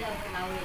要老远